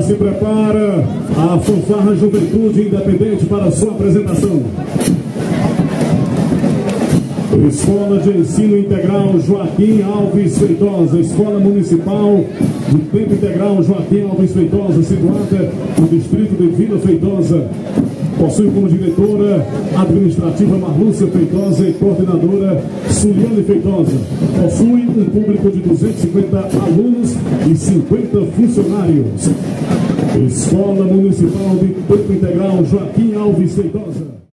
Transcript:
prepara a fanfarra Juventude Independente para sua apresentação. Escola de Ensino Integral Joaquim Alves Feitosa, Escola Municipal de Tempo Integral Joaquim Alves Feitosa, situada no distrito de Vila Feitosa. Possui como diretora administrativa Marlúcia Feitosa e coordenadora Suliane Feitosa. Possui um público de 250 alunos e 50 funcionários. Escola Municipal de Tempo Integral Joaquim Alves Feitosa.